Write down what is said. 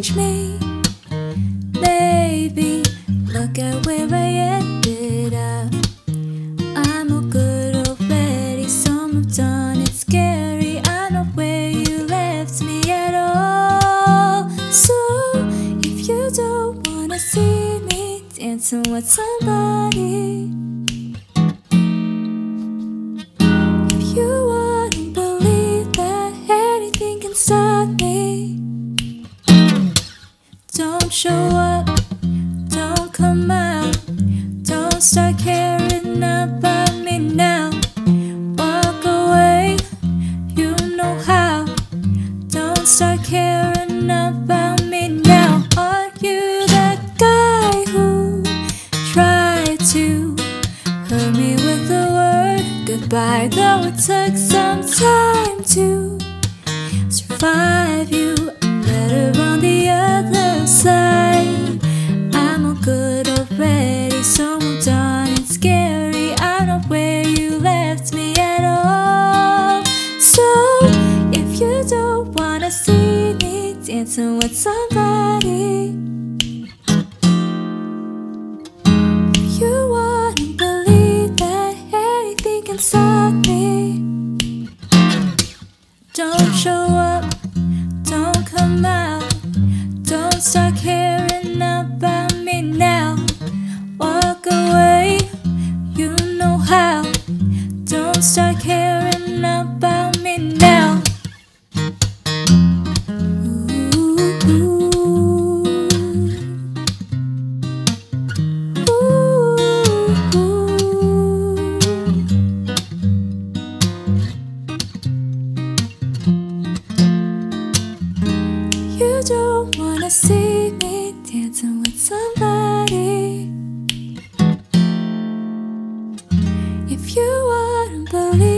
change me. Baby, look at where I ended up. I'm no good already, some have done it scary. I know where you left me at all. So, if you don't wanna see me dancing with somebody don't show up, don't come out, don't start caring about me now. Walk away, you know how. Don't start caring about me now. Are you that guy who tried to hurt me with the word goodbye? Though it took some time to survive you. Dancing with somebody, you wouldn't believe that anything can stop me. Don't show up, don't come out, don't start caring see me dancing with somebody. If you wouldn't believe